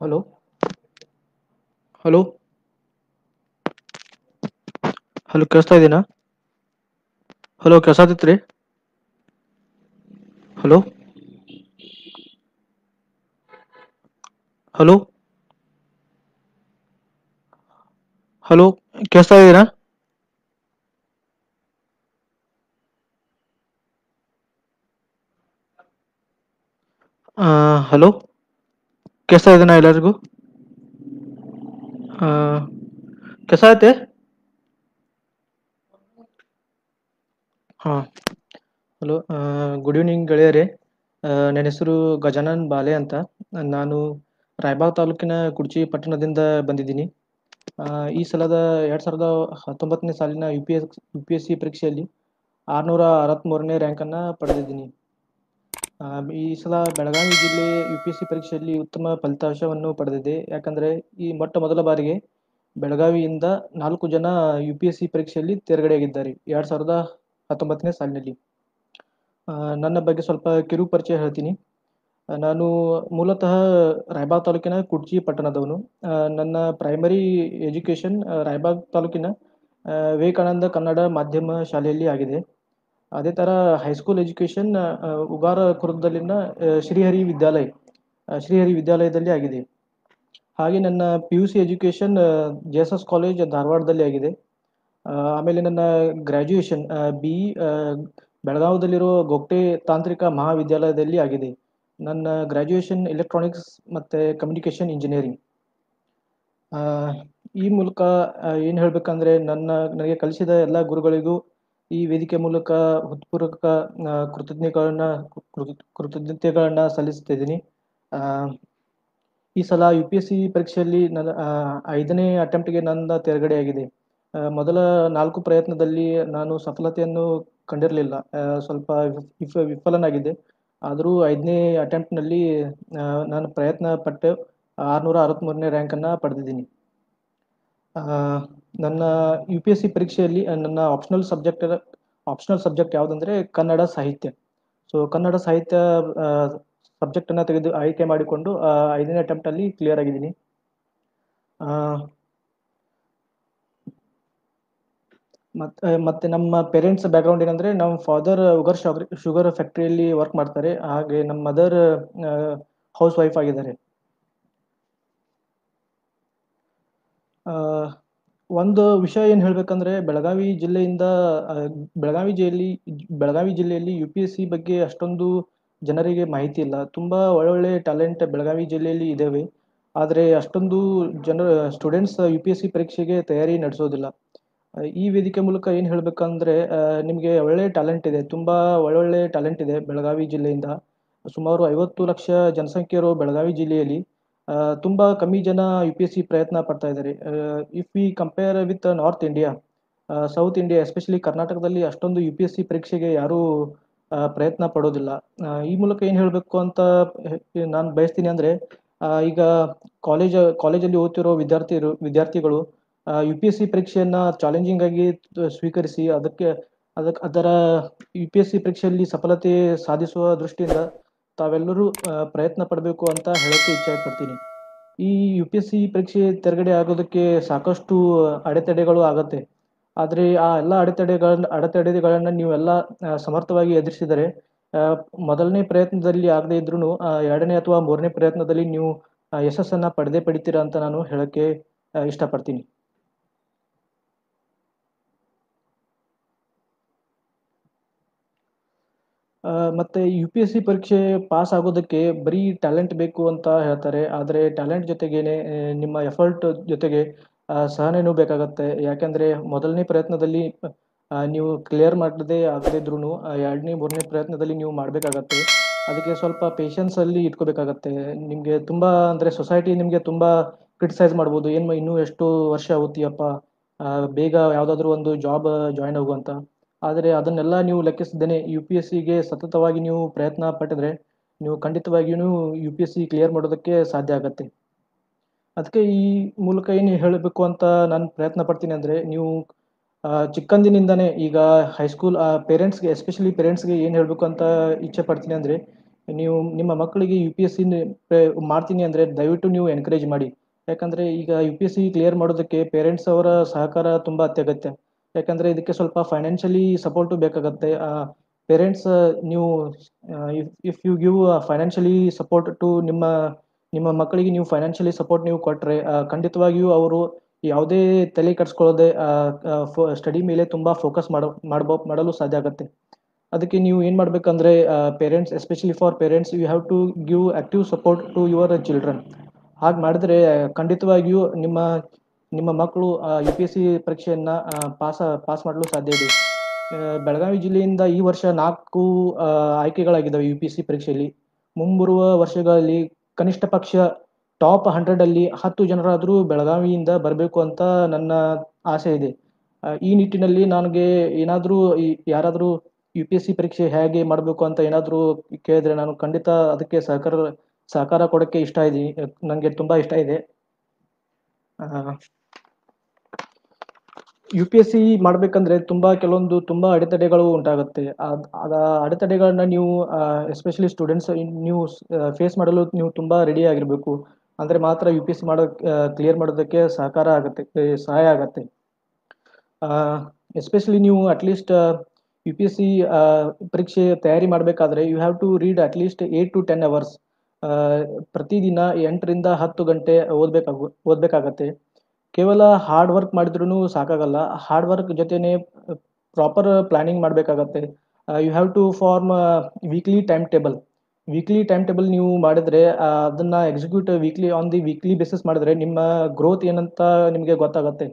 Hello hello hello ಕೇಳಸ್ತಾ ಇದ್ದೀನಾ hello ಕೆಲ್ಸತತ್ರಿ ಹಲೋ ಹಲೋ ಹಲೋ ಕೆಳಸ್ತಾ ಇದ್ದೀರಾ ಆ ಹಲೋ ಕೆಳಸ್ತಾ ಇದನ್ನ ಎಲ್ಲರಿಗೂ? ಹಾ ಕೆಸತೆ ಹಾ. ಹಲೋ ಗುಡ್ ಈವ್ನಿಂಗ್ ಗೆಳೆಯರಿ. ನನ್ನ ಹೆಸರು ಗಜಾನನ್ ಬಾಲೆ ಅಂತ. ನಾನು ರಾಯಬಾಗ್ ತಾಲೂಕಿನ ಕುಡ್ಚಿ ಪಟ್ಟಣದಿಂದ ಬಂದಿದ್ದೀನಿ. ಈ ಸಲದ ಎರಡ್ ಸಾವಿರದ ಹತ್ತೊಂಬತ್ತನೇ ಸಾಲಿನ U P S U P S C ಪರೀಕ್ಷೆಯಲ್ಲಿ ಆರ್ನೂರ ಅರವತ್ತ್ ಮೂರನೇ ರ್ಯಾಂಕ್ ಅನ್ನ ಪಡೆದಿದ್ದೀನಿ. ಈ ಸಲ ಬೆಳಗಾವಿ ಜಿಲ್ಲೆ ಯು ಪಿ ಎಸ್ ಸಿ ಪರೀಕ್ಷೆಯಲ್ಲಿ ಉತ್ತಮ ಫಲಿತಾಂಶವನ್ನು ಪಡೆದಿದೆ. ಯಾಕಂದ್ರೆ ಈ ಮೊಟ್ಟ ಮೊದಲ ಬಾರಿಗೆ ಬೆಳಗಾವಿಯಿಂದ ನಾಲ್ಕು ಜನ ಯು ಪಿ ಎಸ್ ಸಿ ಪರೀಕ್ಷೆಯಲ್ಲಿ ತೇರ್ಗಡೆಯಾಗಿದ್ದಾರೆ. ಎರಡ್ ಸಾವಿರದ ಹತ್ತೊಂಬತ್ತನೇ ಸಾಲಿನಲ್ಲಿ. ನನ್ನ ಬಗ್ಗೆ ಸ್ವಲ್ಪ ಕಿರು ಪರಿಚಯ ಹೇಳ್ತೀನಿ. ನಾನು ಮೂಲತಃ ರಾಯಬಾಗ್ ತಾಲೂಕಿನ ಕುಡ್ಚಿ ಪಟ್ಟಣದವನು. ನನ್ನ ಪ್ರೈಮರಿ ಎಜುಕೇಶನ್ ರಾಯಬಾಗ್ ತಾಲೂಕಿನ ವಿವೇಕಾನಂದ ಕನ್ನಡ ಮಾಧ್ಯಮ ಶಾಲೆಯಲ್ಲಿ ಆಗಿದೆ. ಅದೇ ತರ ಹೈಸ್ಕೂಲ್ ಎಜುಕೇಶನ್ ಉಗಾರ ಕುರ್ಗದಲ್ಲಿನ ಶ್ರೀಹರಿ ವಿದ್ಯಾಲಯ ಶ್ರೀಹರಿ ವಿದ್ಯಾಲಯದಲ್ಲಿ ಆಗಿದೆ. ಹಾಗೆ ನನ್ನ P U C education J S S college ಧಾರವಾಡದಲ್ಲಿ ಆಗಿದೆ. ಆಮೇಲೆ ನನ್ನ ಗ್ರಾಜುಯೇಷನ್ ಬಿ ಬೆಳಗಾವದಲ್ಲಿರೋ ಗೊಕ್ಟೆ ತಾಂತ್ರಿಕ ಮಹಾವಿದ್ಯಾಲಯದಲ್ಲಿ ಆಗಿದೆ. ನನ್ನ ಗ್ರಾಜುಯೇಷನ್ ಎಲೆಕ್ಟ್ರಾನಿಕ್ಸ್ ಮತ್ತೆ ಕಮ್ಯುನಿಕೇಷನ್ ಇಂಜಿನಿಯರಿಂಗ್ ಈ ಮೂಲಕ ಏನು ಹೇಳಬೇಕಂದ್ರೆ ನನ್ನ, ನನಗೆ ಕಲಿಸಿದ ಎಲ್ಲ ಗುರುಗಳಿಗೂ ಈ ವೇದಿಕೆ ಮೂಲಕ ಹೃತ್ಪೂರ್ವಕ ಕೃತಜ್ಞಗಳನ್ನ ಕೃತಜ್ಞತೆಗಳನ್ನ ಸಲ್ಲಿಸುತ್ತಿದ್ದೀನಿ ಆ, ಈ ಸಲ ಯು ಪಿ ಎಸ್ ಸಿ ಪರೀಕ್ಷೆಯಲ್ಲಿ ನನ್ನ ಐದನೇ ಅಟೆಂಪ್ಟ್ಗೆ ನನ್ನ ತೇರ್ಗಡೆಯಾಗಿದೆ ಮೊದಲ ನಾಲ್ಕು ಪ್ರಯತ್ನದಲ್ಲಿ ನಾನು ಸಫಲತೆಯನ್ನು ಕಂಡಿರಲಿಲ್ಲ. ಸ್ವಲ್ಪ ವಿಫ ಆದರೂ ಐದನೇ ಅಟೆಂಪ್ಟ್ನಲ್ಲಿ ನಾನು ಪ್ರಯತ್ನ ಪಟ್ಟು ಆರ್ನೂರ ಅರವತ್ತ್ ಮೂರನೇ ರ್ಯಾಂಕ್ ಅನ್ನ ಪಡೆದಿದ್ದೀನಿ. ನನ್ನ ಯು ಪಿ ಎಸ್ ಸಿ ಪರೀಕ್ಷೆಯಲ್ಲಿ ನನ್ನ ಆಪ್ಷನಲ್ ಸಬ್ಜೆಕ್ಟ್ ಆಪ್ಷನಲ್ ಸಬ್ಜೆಕ್ಟ್ ಯಾವುದಂದ್ರೆ ಕನ್ನಡ ಸಾಹಿತ್ಯ. ಸೊ ಕನ್ನಡ ಸಾಹಿತ್ಯ ಸಬ್ಜೆಕ್ಟ್ ಅನ್ನ ತೆಗೆದು ಆಯ್ಕೆ ಮಾಡಿಕೊಂಡು ಐದನೇ ಅಟೆಂಪ್ಟ್ ಅಲ್ಲಿ ಕ್ಲಿಯರ್ ಆಗಿದ್ದೀನಿ. ಮತ್ತೆ ನಮ್ಮ ಪೇರೆಂಟ್ಸ್ ಬ್ಯಾಕ್ಗ್ರೌಂಡ್ ಏನಂದ್ರೆ, ನಮ್ಮ ಫಾದರ್ ಉಗರ್ ಶುಗರ್ ಫ್ಯಾಕ್ಟ್ರಿಯಲ್ಲಿ ವರ್ಕ್ ಮಾಡ್ತಾರೆ. ಹಾಗೆ ನಮ್ಮ ಮದರ್ ಹೌಸ್ ವೈಫ್ ಆಗಿದ್ದಾರೆ. ಒಂದು ವಿಷಯ ಏನ್ ಹೇಳ್ಬೇಕಂದ್ರೆ ಬೆಳಗಾವಿ ಜಿಲ್ಲೆಯಿಂದ ಬೆಳಗಾವಿ ಜಿಲ್ಲೆಯಲ್ಲಿ ಬೆಳಗಾವಿ ಜಿಲ್ಲೆಯಲ್ಲಿ ಯು ಪಿ ಎಸ್ ಸಿ ಬಗ್ಗೆ ಅಷ್ಟೊಂದು ಜನರಿಗೆ ಮಾಹಿತಿ ಇಲ್ಲ. ತುಂಬಾ ಒಳ್ಳೊಳ್ಳೆ ಟ್ಯಾಲೆಂಟ್ ಬೆಳಗಾವಿ ಜಿಲ್ಲೆಯಲ್ಲಿ ಇದ್ದಾವೆ ಆದರೆ ಅಷ್ಟೊಂದು ಜನ students U P S C ಪರೀಕ್ಷೆಗೆ ತಯಾರಿ ನಡೆಸೋದಿಲ್ಲ. ಈ ವೇದಿಕೆ ಮೂಲಕ ಏನು ಹೇಳಬೇಕಂದ್ರೆ ನಿಮಗೆ ಒಳ್ಳೆ ಟ್ಯಾಲೆಂಟ್ ಇದೆ. ತುಂಬಾ ಒಳ್ಳೊಳ್ಳೆ ಟ್ಯಾಲೆಂಟ್ ಇದೆ ಬೆಳಗಾವಿ ಜಿಲ್ಲೆಯಿಂದ. ಸುಮಾರು ಐವತ್ತು ಲಕ್ಷ ಜನಸಂಖ್ಯೆ ಇರೋ ಬೆಳಗಾವಿ ಜಿಲ್ಲೆಯಲ್ಲಿ. ತುಂಬಾ ಕಮ್ಮಿ ಜನ ಯು ಸಿ ಪ್ರಯತ್ನ ಪಡ್ತಾ ಇದ್ದಾರೆ. If we compare with north India south India especially ಕರ್ನಾಟಕದಲ್ಲಿ ಅಷ್ಟೊಂದು ಯು ಪಿ ಎಸ್ ಸಿ ಪರೀಕ್ಷೆಗೆ ಯಾರು ಪ್ರಯತ್ನ ಪಡೋದಿಲ್ಲ. ಈ ಮೂಲಕ ಏನ್ ಹೇಳ್ಬೇಕು ಅಂತ ನಾನು ಬಯಸ್ತೀನಿ ಅಂದ್ರೆ ಈಗ ಕಾಲೇಜ್ ಕಾಲೇಜಲ್ಲಿ ಓದ್ತಿರೋ ವಿದ್ಯಾರ್ಥಿ ವಿದ್ಯಾರ್ಥಿಗಳು ಯು ಪಿ ಎಸ್ ಸಿ ಪರೀಕ್ಷೆಯನ್ನ ಚಾಲೆಂಜಿಂಗ್ ಆಗಿ ಸ್ವೀಕರಿಸಿ ಅದಕ್ಕೆ ಅದಕ್ಕೆ ಅದರ ಯು ಪಿ ಎಸ್ ಸಿ ಪರೀಕ್ಷೆಯಲ್ಲಿ ಸಫಲತೆ ಸಾಧಿಸುವ ದೃಷ್ಟಿಯಿಂದ ತಾವೆಲ್ಲರೂ ಪ್ರಯತ್ನ ಪಡಬೇಕು ಅಂತ ಹೇಳಕ್ಕೆ ಇಚ್ಛೆ ಪಡ್ತೀನಿ ಈ ಯು ಪಿ ಎಸ್ ಸಿ ಪರೀಕ್ಷೆ ತೆರಗಡೆ ಆಗೋದಕ್ಕೆ ಸಾಕಷ್ಟು ಅಡೆತಡೆಗಳು ಆಗತ್ತೆ. ಆದ್ರೆ ಆ ಎಲ್ಲ ಅಡೆತಡೆಗಳನ್ನ ಅಡೆತಡೆಗಳನ್ನು ನೀವೆಲ್ಲ ಸಮರ್ಥವಾಗಿ ಎದುರಿಸಿದರೆ ಮೊದಲನೇ ಪ್ರಯತ್ನದಲ್ಲಿ ಆಗದೆ ಇದ್ರೂ ಎರಡನೇ ಅಥವಾ ಮೂರನೇ ಪ್ರಯತ್ನದಲ್ಲಿ ನೀವು ಯಶಸ್ಸನ್ನ ಪಡೆದೇ ಪಡಿತೀರಾ ಅಂತ ನಾನು ಹೇಳಕ್ಕೆ ಇಷ್ಟಪಡ್ತೀನಿ. ಮತ್ತೆ ಯು ಪಿ ಎಸ್ ಸಿ ಪರೀಕ್ಷೆ ಪಾಸ್ ಆಗೋದಕ್ಕೆ ಬರೀ ಟ್ಯಾಲೆಂಟ್ ಬೇಕು ಅಂತ ಹೇಳ್ತಾರೆ. ಆದರೆ ಟ್ಯಾಲೆಂಟ್ ಜೊತೆಗೇನೆ ನಿಮ್ಮ ಎಫರ್ಟ್ ಜೊತೆಗೆ ಸಹನೆನೂ ಬೇಕಾಗತ್ತೆ. ಯಾಕಂದ್ರೆ ಮೊದಲನೇ ಪ್ರಯತ್ನದಲ್ಲಿ ನೀವು ಕ್ಲಿಯರ್ ಮಾಡದೆ ಇದ್ರೂ ಎರಡನೇ, ಮೂರನೇ ಪ್ರಯತ್ನದಲ್ಲಿ ನೀವು ಮಾಡಬೇಕಾಗತ್ತೆ. ಅದಕ್ಕೆ ಸ್ವಲ್ಪ ಪೇಷನ್ಸ್ ಅಲ್ಲಿ ಇಟ್ಕೋಬೇಕಾಗತ್ತೆ. ನಿಮಗೆ ತುಂಬಾ, ಅಂದ್ರೆ ಸೊಸೈಟಿ ನಿಮಗೆ ತುಂಬಾ ಕ್ರಿಟಿಸೈಸ್ ಮಾಡ್ಬೋದು. ಏನು ಇನ್ನು ಎಷ್ಟು ವರ್ಷ ಓದ್ತೀಯಪ್ಪ ಬೇಗ ಯಾವ್ದಾದ್ರು ಒಂದು ಜಾಬ್ ಜಾಯಿನ್ ಆಗುವಂತ ಆದ್ರೆ ಅದನ್ನೆಲ್ಲ ನೀವು ಲೆಕ್ಕಿಸದೇನೆ ಯು ಪಿ ಎಸ್ ಸಿಗೆ ಸತತವಾಗಿ ನೀವು ಪ್ರಯತ್ನ ಪಟ್ಟಿದ್ರೆ ನೀವು ಖಂಡಿತವಾಗಿಯೂ U P S C clear ಮಾಡೋದಕ್ಕೆ ಸಾಧ್ಯ ಆಗತ್ತೆ. ಅದಕ್ಕೆ ಈ ಮೂಲಕ ಏನು ಹೇಳಬೇಕು ಅಂತ ನಾನು ಪ್ರಯತ್ನ ಪಡ್ತೀನಿ ಅಂದರೆ ನೀವು ಚಿಕ್ಕಂದಿನಿಂದಾನೇ ಈಗ ಹೈಸ್ಕೂಲ್ ಪೇರೆಂಟ್ಸ್ಗೆ ಎಸ್ಪೆಷಲಿ ಪೇರೆಂಟ್ಸ್ಗೆ ಏನು ಹೇಳಬೇಕು ಅಂತ ಇಚ್ಛೆ ಪಡ್ತೀನಿ ಅಂದರೆ ನೀವು ನಿಮ್ಮ ಮಕ್ಕಳಿಗೆ ಯು ಪಿ ಎಸ್ ಸಿ ಮಾಡ್ತೀನಿ ಅಂದರೆ ದಯವಿಟ್ಟು ನೀವು ಎನ್ಕರೇಜ್ ಮಾಡಿ. ಯಾಕಂದರೆ ಈಗ U P S C clear ಮಾಡೋದಕ್ಕೆ ಪೇರೆಂಟ್ಸ್ ಅವರ ಸಹಕಾರ ತುಂಬ ಅತ್ಯಗತ್ಯ. ಯಾಕಂದರೆ ಇದಕ್ಕೆ ಸ್ವಲ್ಪ ಫೈನಾನ್ಷಿಯಲಿ ಸಪೋರ್ಟ್ ಬೇಕಾಗತ್ತೆ. ಪೇರೆಂಟ್ಸ್ ನೀವು if you give financially support to ನಿಮ್ಮ ನಿಮ್ಮ ಮಕ್ಕಳಿಗೆ ನೀವು ಫೈನಾನ್ಷಿಯಲಿ ಸಪೋರ್ಟ್ ನೀವು ಕೊಟ್ಟರೆ ಖಂಡಿತವಾಗಿಯೂ ಅವರು ಯಾವುದೇ ತಲೆ ಕಟ್ಸ್ಕೊಳ್ಳೋದೆ ಸ್ಟಡಿ ಮೇಲೆ ತುಂಬ ಫೋಕಸ್ ಮಾಡೋ, ಮಾಡ್ಬೋ, ಮಾಡಲು ಸಾಧ್ಯ ಆಗುತ್ತೆ. ಅದಕ್ಕೆ ನೀವು ಏನು ಮಾಡಬೇಕಂದ್ರೆ parents especially for parents you have to give active support to your children ಹಾಗೆ ಮಾಡಿದ್ರೆ ಖಂಡಿತವಾಗಿಯೂ ನಿಮ್ಮ ನಿಮ್ಮ ಮಕ್ಕಳು ಯು ಪಿ ಎಸ್ ಸಿ ಪರೀಕ್ಷೆಯನ್ನ ಪಾಸ್ ಪಾಸ್ ಮಾಡಲು ಸಾಧ್ಯ ಇದೆ. ಬೆಳಗಾವಿ ಜಿಲ್ಲೆಯಿಂದ ಈ ವರ್ಷ ನಾಲ್ಕು ಆಯ್ಕೆಗಳಾಗಿದ್ದಾವೆ ಯು ಪಿ ಎಸ್ ಸಿ ಪರೀಕ್ಷೆಯಲ್ಲಿ. ಮುಂಬರುವ ವರ್ಷಗಳಲ್ಲಿ ಕನಿಷ್ಠ ಪಕ್ಷ ಟಾಪ್ ಹಂಡ್ರೆಡಲ್ಲಿ ಹತ್ತು ಜನರಾದರೂ ಬೆಳಗಾವಿಯಿಂದ ಬರಬೇಕು ಅಂತ ನನ್ನ ಆಸೆ ಇದೆ. ಈ ನಿಟ್ಟಿನಲ್ಲಿ ನನಗೆ ಏನಾದರೂ ಯಾರಾದರೂ ಯು ಪಿ ಎಸ್ ಸಿ ಪರೀಕ್ಷೆ ಹೇಗೆ ಮಾಡಬೇಕು ಅಂತ ಏನಾದರೂ ಕೇಳಿದ್ರೆ ನಾನು ಖಂಡಿತ ಅದಕ್ಕೆ ಸಹಕಾರ ಸಹಕಾರ ಕೊಡಕ್ಕೆ ಇಷ್ಟ ಇದ್ದೀನಿ. ನನಗೆ ತುಂಬಾ ಇಷ್ಟ ಇದೆ. ಯು ಪಿ ಎಸ್ ಸಿ ಮಾಡಬೇಕಂದ್ರೆ ತುಂಬಾ ಕೆಲವೊಂದು ತುಂಬಾ ಅಡೆತಡೆಗಳು ಉಂಟಾಗುತ್ತೆ. ಅದ ಅಡೆತಡೆಗಳನ್ನ ನೀವು ಎಸ್ಪೆಷಲಿ ಸ್ಟೂಡೆಂಟ್ಸ್ ನೀವು ಫೇಸ್ ಮಾಡಲು ನೀವು ತುಂಬಾ ರೆಡಿ ಆಗಿರ್ಬೇಕು. ಅಂದ್ರೆ ಮಾತ್ರ ಯು ಪಿ ಎಸ್ ಸಿ ಮಾಡೋ ಕ್ಲಿಯರ್ ಮಾಡೋದಕ್ಕೆ ಸಹಕಾರ ಆಗುತ್ತೆ ಸಹಾಯ ಆಗುತ್ತೆ. ಎಸ್ಪೆಷಲಿ ನೀವು at least U P S C ಪರೀಕ್ಷೆ ತಯಾರಿ ಮಾಡಬೇಕಾದ್ರೆ you have to read at least eight to ten hours ಪ್ರತಿದಿನ ಎಂಟರಿಂದ ಹತ್ತು ಗಂಟೆ ಓದಬೇಕಾಗ, ಓದಬೇಕಾಗತ್ತೆ. ಕೇವಲ ಹಾರ್ಡ್ ವರ್ಕ್ ಮಾಡಿದ್ರು ಸಾಕಾಗಲ್ಲ. ಹಾರ್ಡ್ ವರ್ಕ್ ಜೊತೆನೆ ಪ್ರಾಪರ್ ಪ್ಲಾನಿಂಗ್ ಮಾಡಬೇಕಾಗತ್ತೆ. You have to form weekly time table weekly time table ನೀವು ಮಾಡಿದ್ರೆ ಅದನ್ನ execute weekly on the weekly basis ಮಾಡಿದ್ರೆ ನಿಮ್ಮ ಗ್ರೋತ್ ಏನಂತ ನಿಮಗೆ ಗೊತ್ತಾಗುತ್ತೆ.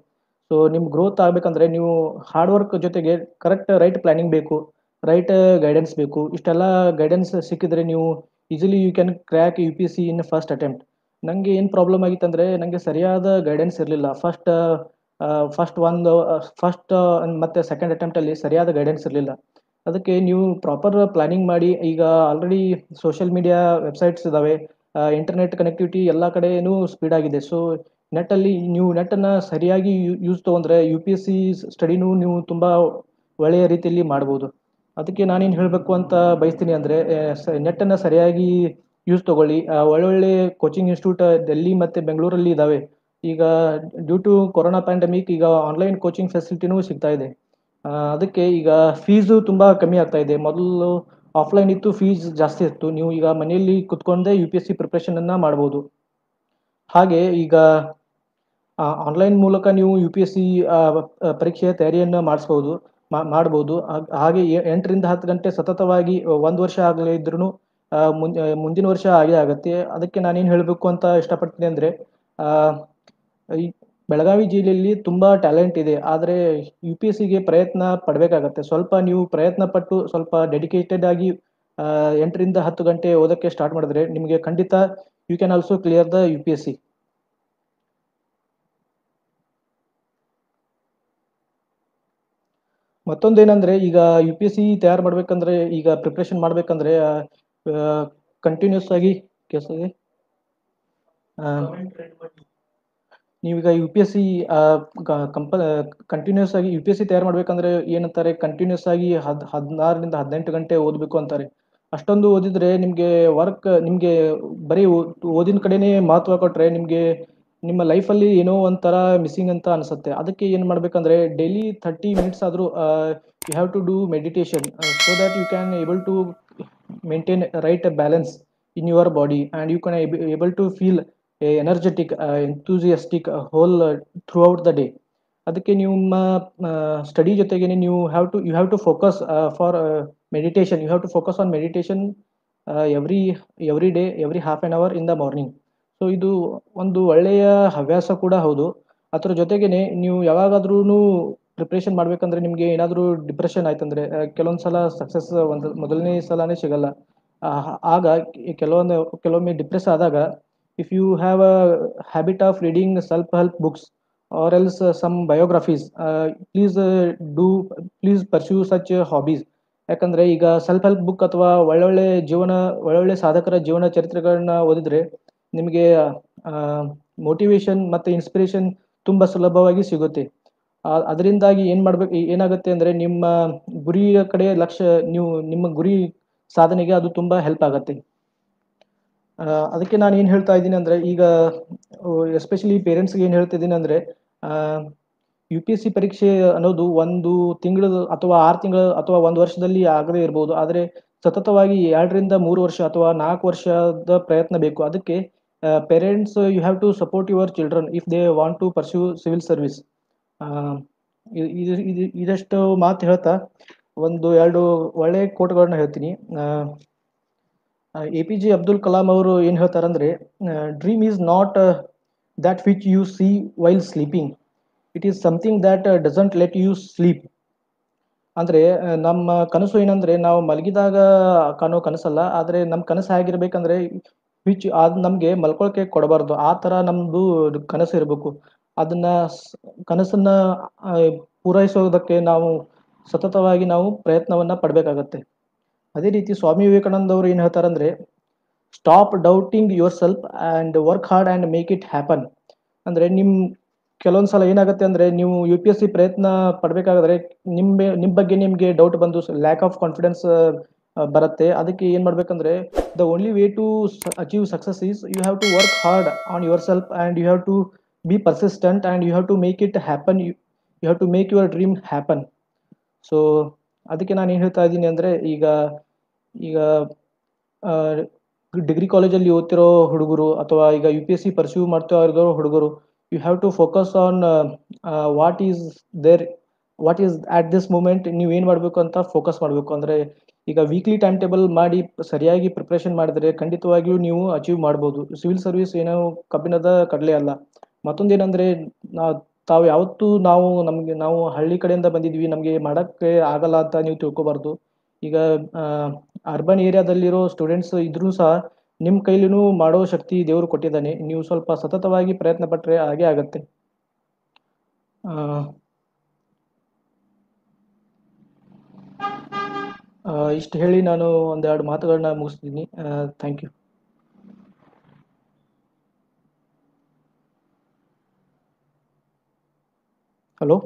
ಸೊ ನಿಮ್ಮ ಗ್ರೋತ್ ಆಗಬೇಕಂದ್ರೆ ನೀವು ಹಾರ್ಡ್ ವರ್ಕ್ ಜೊತೆಗೆ ಕರೆಕ್ಟ್ ರೈಟ್ ಪ್ಲಾನಿಂಗ್ ಬೇಕು ರೈಟ್ ಗೈಡೆನ್ಸ್ ಬೇಕು. ಇಷ್ಟೆಲ್ಲ ಗೈಡೆನ್ಸ್ ಸಿಕ್ಕಿದ್ರೆ ನೀವು easily you can crack U P C in first attempt ನನಗೆ ಏನು ಪ್ರಾಬ್ಲಮ್ ಆಗಿತ್ತು ಅಂದ್ರೆ ನನಗೆ ಸರಿಯಾದ ಗೈಡೆನ್ಸ್ ಇರಲಿಲ್ಲ. ಫಸ್ಟ್ ಫಸ್ಟ್ ಒಂದು ಫಸ್ಟ್ ಮತ್ತು ಸೆಕೆಂಡ್ ಅಟೆಂಪ್ಟಲ್ಲಿ ಸರಿಯಾದ ಗೈಡೆನ್ಸ್ ಇರಲಿಲ್ಲ. ಅದಕ್ಕೆ ನೀವು ಪ್ರಾಪರ್ ಪ್ಲಾನಿಂಗ್ ಮಾಡಿ, ಈಗ ಆಲ್ರೆಡಿ ಸೋಷಿಯಲ್ ಮೀಡಿಯಾ ವೆಬ್ಸೈಟ್ಸ್ ಇದ್ದಾವೆ ಇಂಟರ್ನೆಟ್ ಕನೆಕ್ಟಿವಿಟಿ ಎಲ್ಲ ಕಡೆಯೂ ಸ್ಪೀಡ್ ಆಗಿದೆ. ಸೊ ನೆಟ್ಟಲ್ಲಿ ನೀವು ನೆಟ್ಟನ್ನು ಸರಿಯಾಗಿ ಯೂಸ್ ತಗೊಂಡ್ರೆ ಯು ಪಿ ಎಸ್ ಸಿ ಸ್ಟಡಿನೂ ನೀವು ತುಂಬ ಒಳ್ಳೆಯ ರೀತಿಯಲ್ಲಿ ಮಾಡ್ಬೋದು. ಅದಕ್ಕೆ ನಾನೇನು ಹೇಳಬೇಕು ಅಂತ ಬಯಸ್ತೀನಿ ಅಂದರೆ ನೆಟ್ಟನ್ನು ಸರಿಯಾಗಿ ಯೂಸ್ ತಗೊಳ್ಳಿ. ಒಳ್ಳೊಳ್ಳೆ ಕೋಚಿಂಗ್ ಇನ್ಸ್ಟಿಟ್ಯೂಟ್ ಡೆಲ್ಲಿ ಮತ್ತು ಬೆಂಗಳೂರಲ್ಲಿ ಇದ್ದಾವೆ ಈಗ ಡ್ಯೂ ಟು ಕೊರೋನಾ ಪ್ಯಾಂಡಮಿಕ್ ಈಗ ಆನ್ಲೈನ್ ಕೋಚಿಂಗ್ ಫೆಸಿಲಿಟಿನೂ ಸಿಗ್ತಾ ಇದೆ. ಅದಕ್ಕೆ ಈಗ ಫೀಸು ತುಂಬ ಕಮ್ಮಿ ಆಗ್ತಾ ಇದೆ. ಮೊದಲು ಆಫ್ಲೈನ್ ಇತ್ತು ಫೀಸ್ ಜಾಸ್ತಿ ಇತ್ತು. ನೀವು ಈಗ ಮನೆಯಲ್ಲಿ ಕುತ್ಕೊಂಡೇ ಯು ಪಿ ಎಸ್ ಸಿ ಪ್ರಿಪ್ರೇಷನನ್ನು ಮಾಡ್ಬೋದು. ಹಾಗೆ ಈಗ ಆನ್ಲೈನ್ ಮೂಲಕ ನೀವು ಯು ಪಿ ಎಸ್ ಸಿ ಪರೀಕ್ಷೆಯ ತಯಾರಿಯನ್ನು ಮಾಡಿಸ್ಬೋದು ಮಾಡ್ಬೋದು. ಹಾಗೆ ಎಂಟರಿಂದ ಹತ್ತು ಗಂಟೆ ಸತತವಾಗಿ, ಒಂದು ವರ್ಷ ಆಗಲೇ ಇದ್ರೂ ಮುಂದಿನ ವರ್ಷ ಆಗೇ ಆಗುತ್ತೆ. ಅದಕ್ಕೆ ನಾನೇನು ಹೇಳಬೇಕು ಅಂತ ಇಷ್ಟಪಡ್ತೀನಿ ಅಂದರೆ ಈ ಬೆಳಗಾವಿ ಜಿಲ್ಲೆಯಲ್ಲಿ ತುಂಬ ಟ್ಯಾಲೆಂಟ್ ಇದೆ. ಆದರೆ ಯು ಪಿ ಎಸ್ ಸಿಗೆ ಪ್ರಯತ್ನ ಪಡಬೇಕಾಗತ್ತೆ. ಸ್ವಲ್ಪ ನೀವು ಪ್ರಯತ್ನ ಪಟ್ಟು ಸ್ವಲ್ಪ ಡೆಡಿಕೇಟೆಡ್ ಆಗಿ ಎಂಟರಿಂದ ಹತ್ತು ಗಂಟೆ ಓದೋಕ್ಕೆ ಸ್ಟಾರ್ಟ್ ಮಾಡಿದ್ರೆ ನಿಮಗೆ ಖಂಡಿತ you can also clear the U P S C ಮತ್ತೊಂದೇನಂದ್ರೆ ಈಗ ಯು ಪಿ ಎಸ್ ಸಿ ತಯಾರು ಮಾಡ್ಬೇಕಂದ್ರೆ ಈಗ ಪ್ರಿಪ್ರೇಷನ್ ಮಾಡಬೇಕಂದ್ರೆ ಕಂಟಿನ್ಯೂಸ್ ಆಗಿ ಕೆಲಸಗೆ ನೀವೀಗ ಯು ಪಿ ಎಸ್ ಸಿ ಕಂಪ ಕಂಟಿನ್ಯೂಸ್ ಆಗಿ ಯು ಪಿ ಎಸ್ ಸಿ ತಯಾರು ಮಾಡ್ಬೇಕಂದ್ರೆ ಏನಂತಾರೆ? ಕಂಟಿನ್ಯೂಸ್ ಆಗಿ ಹದ್, ಹದಿನಾರರಿಂದ ಹದಿನೆಂಟು ಗಂಟೆ ಓದಬೇಕು ಅಂತಾರೆ. ಅಷ್ಟೊಂದು ಓದಿದ್ರೆ ನಿಮಗೆ ವರ್ಕ್ ನಿಮಗೆ ಬರೀ ಓದಿನ ಕಡೆನೇ ಮಹತ್ವ ಕೊಟ್ಟರೆ ನಿಮಗೆ ನಿಮ್ಮ ಲೈಫಲ್ಲಿ ಏನೋ ಒಂಥರ ಮಿಸ್ಸಿಂಗ್ ಅಂತ ಅನಿಸುತ್ತೆ. ಅದಕ್ಕೆ ಏನು ಮಾಡಬೇಕಂದ್ರೆ ಡೈಲಿ ಥರ್ಟಿ ಮಿನಿಟ್ಸ್ ಆದರೂ you have to do meditation so that you can able to maintain right balance in your body and you can able to feel energetic enthusiastic whole throughout the day ಅದಕ್ಕೆ ನಿಮ್ಮ study ಜೊತೆಗೆ ನೀವು have to you have to focus for meditation you have to focus on meditation every every day every half an hour in the morning so ಇದು ಒಂದು ಒಳ್ಳೆಯ ಹವ್ಯಾಸ ಕೂಡ ಹೌದು. ಅದರ ಜೊತೆಗೇನೆ ನೀವು ಯಾವಾಗಾದ್ರೂ ಪ್ರಿಪ್ರೇಷನ್ ಮಾಡ್ಬೇಕಂದ್ರೆ ನಿಮಗೆ ಏನಾದರೂ ಡಿಪ್ರೆಷನ್ ಆಯ್ತಂದ್ರೆ ಕೆಲವೊಂದು ಸಲ ಸಕ್ಸಸ್ ಒಂದು, ಮೊದಲನೇ ಸಲನೇ ಸಿಗಲ್ಲ. ಆಗ ಕೆಲವೊಂದು, ಕೆಲವೊಮ್ಮೆ ಡಿಪ್ರೆಸ್ ಆದಾಗ if you have a habit of reading self help books or else some biographies please do please pursue such hobbies ಯಾಕಂದ್ರೆ ಈಗ ಸೆಲ್ಫ್ ಹೆಲ್ಪ್ ಬುಕ್ ಅಥವಾ ಒಳ್ಳೊಳ್ಳೆ ಜೀವನ, ಒಳ್ಳೊಳ್ಳೆ ಸಾಧಕರ ಜೀವನ ಚರಿತ್ರೆಗಳನ್ನ ಓದಿದ್ರೆ ನಿಮಗೆ ಮೋಟಿವೇಶನ್ ಮತ್ತು ಇನ್ಸ್ಪಿರೇಷನ್ ತುಂಬ ಸುಲಭವಾಗಿ ಸಿಗುತ್ತೆ. ಅದರಿಂದಾಗಿ ಏನ್ ಮಾಡ್ಬೇಕು ಏನಾಗುತ್ತೆ ಅಂದ್ರೆ ನಿಮ್ಮ ಗುರಿಯ ಕಡೆ ಲಕ್ಷ್ಯ ನೀವು, ನಿಮ್ಮ ಗುರಿ ಸಾಧನೆಗೆ ಅದು ತುಂಬಾ ಹೆಲ್ಪ್ ಆಗುತ್ತೆ. ಅದಕ್ಕೆ ನಾನು ಏನ್ ಹೇಳ್ತಾ ಇದ್ದೀನಿ ಅಂದ್ರೆ ಈಗ ಎಸ್ಪೆಷಲಿ ಪೇರೆಂಟ್ಸ್ಗೆ ಏನು ಇದ್ದೀನಿ ಅಂದ್ರೆ ಯು ಪಿ ಎಸ್ ಸಿ ಪರೀಕ್ಷೆ ಅನ್ನೋದು ಒಂದು ತಿಂಗಳು ಅಥವಾ ಆರು ತಿಂಗಳು ಅಥವಾ ಒಂದು ವರ್ಷದಲ್ಲಿ ಆಗದೇ ಇರ್ಬೋದು. ಆದರೆ ಸತತವಾಗಿ ಎರಡರಿಂದ ಮೂರು ವರ್ಷ ಅಥವಾ ನಾಲ್ಕು ವರ್ಷದ ಪ್ರಯತ್ನ ಬೇಕು. ಅದಕ್ಕೆ parents you have to support your children if they want to pursue civil service ಇದು ಇದು, ಇದಷ್ಟು ಮಾತು ಹೇಳ್ತಾ, ಒಂದು ಎರಡು ಒಳ್ಳೆ ಕೋಟ್ಗಳನ್ನ ಹೇಳ್ತೀನಿ. A P J Abdul Kalam ಅವರು ಏನು ಹೇಳ್ತಾರಂದ್ರೆ dream is not that which you see while sleeping it is something that doesn't let you sleep ಅಂದರೆ ನಮ್ಮ ಕನಸು ಏನಂದ್ರೆ, ನಾವು ಮಲಗಿದಾಗ ಕಾಣೋ ಕನಸಲ್ಲ, ಆದರೆ ನಮ್ಮ ಕನಸು ಹೇಗಿರ್ಬೇಕಂದ್ರೆ ವಿಚ್ ಅದು ನಮಗೆ ಮಲ್ಕೊಳಕ್ಕೆ ಕೊಡಬಾರ್ದು. ಆ ಥರ ನಮ್ಮದು ಕನಸು ಇರಬೇಕು. ಅದನ್ನ ಕನಸನ್ನ ಪೂರೈಸೋದಕ್ಕೆ ನಾವು ಸತತವಾಗಿ ನಾವು ಪ್ರಯತ್ನವನ್ನ ಪಡಬೇಕಾಗತ್ತೆ. ಅದೇ ರೀತಿ ಸ್ವಾಮಿ ವಿವೇಕಾನಂದ ಅವರು ಏನು ಹೇಳ್ತಾರಂದ್ರೆ stop doubting yourself and work hard and make it happen ಅಂದರೆ ನಿಮ್ಮ ಕೆಲವೊಂದು ಸಲ ಏನಾಗುತ್ತೆ ಅಂದರೆ, ನೀವು ಯು ಪಿ ಎಸ್ ಸಿ ಪ್ರಯತ್ನ ಪಡಬೇಕಾದ್ರೆ ನಿಮ್ಮ ನಿಮ್ಮ ಬಗ್ಗೆ ನಿಮಗೆ ಡೌಟ್ ಬಂದು ಲ್ಯಾಕ್ ಆಫ್ ಕಾನ್ಫಿಡೆನ್ಸ್ ಬರುತ್ತೆ. ಅದಕ್ಕೆ ಏನು ಮಾಡಬೇಕಂದ್ರೆ the only way to achieve success is you have to work hard on yourself and you have to be persistent and you have to make it happen. You, you have to make your dream happen so ಅದಕ್ಕೆ ನಾನು ಏನು ಹೇಳ್ತಾ ಇದ್ದೀನಿ ಅಂದರೆ ಈಗ ಈಗ degree ಕಾಲೇಜಲ್ಲಿ ಓದ್ತಿರೋ ಹುಡುಗರು ಅಥವಾ ಈಗ U P S C pursue ಮಾಡ್ತಾ ಇರೋ ಹುಡುಗರು you have to focus on what is there what is at this moment ನೀವು ಏನು ಮಾಡಬೇಕು ಅಂತ ಫೋಕಸ್ ಮಾಡಬೇಕು. ಅಂದರೆ ಈಗ ವೀಕ್ಲಿ ಟೈಮ್ ಟೇಬಲ್ ಮಾಡಿ ಸರಿಯಾಗಿ ಪ್ರಿಪ್ರೇಷನ್ ಮಾಡಿದರೆ ಖಂಡಿತವಾಗಿಯೂ ನೀವು ಅಚೀವ್ ಮಾಡ್ಬೋದು. ಸಿವಿಲ್ ಸರ್ವಿಸ್ ಏನೋ ಕಬ್ಬಿಣದ ಕಡಲೆ ಅಲ್ಲ. ಮತ್ತೊಂದೇನೆಂದರೆ ತಾವು ಯಾವತ್ತೂ ನಾವು ನಮಗೆ, ನಾವು ಹಳ್ಳಿ ಕಡೆಯಿಂದ ಬಂದಿದ್ವಿ ನಮಗೆ ಮಾಡೋಕ್ಕೆ ಆಗಲ್ಲ ಅಂತ ನೀವು ತಿಳ್ಕೊಬಾರ್ದು. ಈಗ ಅರ್ಬನ್ ಏರಿಯಾದಲ್ಲಿರೋ ಸ್ಟೂಡೆಂಟ್ಸ್ ಇದ್ರೂ ಸಹ ನಿಮ್ಮ ಕೈಲಿನೂ ಮಾಡೋ ಶಕ್ತಿ ದೇವರು ಕೊಟ್ಟಿದ್ದಾನೆ. ನೀವು ಸ್ವಲ್ಪ ಸತತವಾಗಿ ಪ್ರಯತ್ನ ಪಟ್ಟರೆ ಹಾಗೆ ಆಗತ್ತೆ. ಇಷ್ಟು ಹೇಳಿ ನಾನು ಒಂದೆರಡು ಮಾತುಗಳನ್ನ ಮುಗಿಸ್ತೀನಿ. Thank you hello